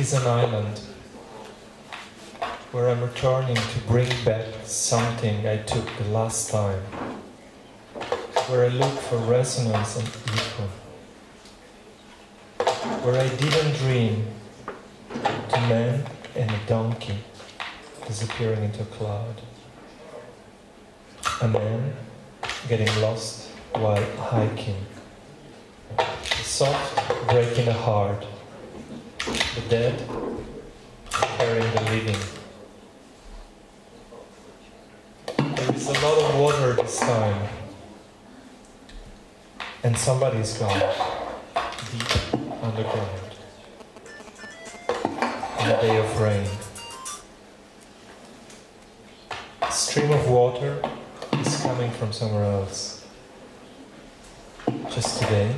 Is an island where I'm returning to bring back something I took the last time, where I look for resonance and echo, where I didn't dream to man and a donkey disappearing into a cloud, a man getting lost while hiking, a soft breaking a heart, the dead carrying the living. There is a lot of water this time, and somebody's gone deep underground in a day of rain. A stream of water is coming from somewhere else. Just today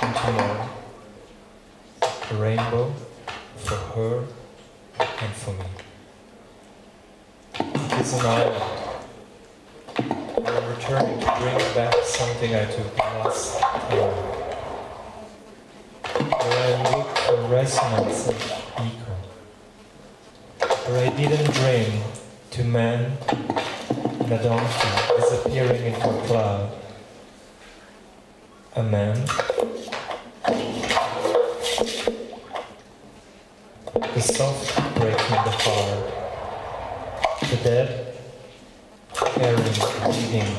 and tomorrow, a rainbow for her and for me. It's an island. I'm returning to bring back something I took last time. Where I look for resonance and echo. Where I didn't dream to man and a donkey disappearing into a cloud. A man the soft breaking the heart, the dead carrying bleeding.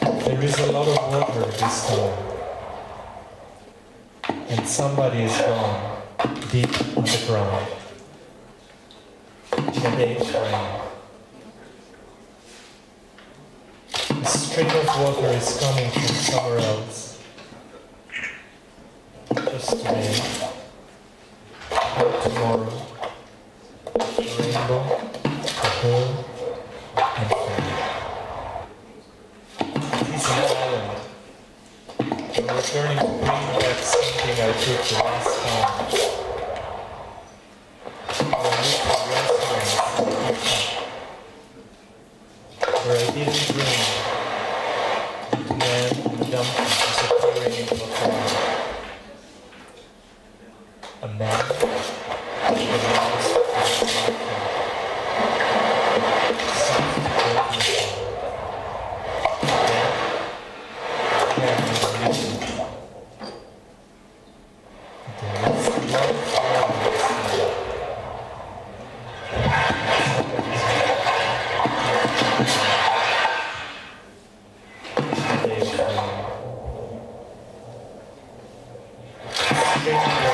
There is a lot of water this time, and somebody is gone deep in a day's rain. A stream of water is coming from somewhere else. Just today, or tomorrow, a rainbow, for her, and me. It is an island. I'm returning to bring back something I took the last time. Resonance and echo. Where I didn't dream man and donkey heart. Dead,